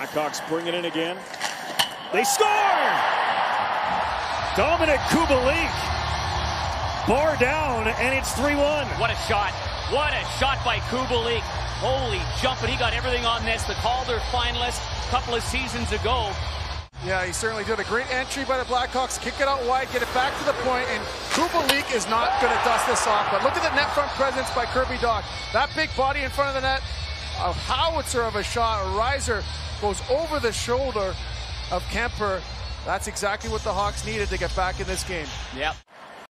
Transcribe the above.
Blackhawks bring it in again. They score! Dominik Kubalik. Bar down, and it's 3-1. What a shot. What a shot by Kubalik. Holy jump, and he got everything on this. The Calder finalist a couple of seasons ago. Yeah, he certainly did a great entry by the Blackhawks. Kick it out wide, get it back to the point, and Kubalik is not going to dust this off. But look at the net front presence by Kirby Dach. That big body in front of the net, a howitzer of a shot. A riser goes over the shoulder of Kuemper. That's exactly what the Hawks needed to get back in this game. Yep.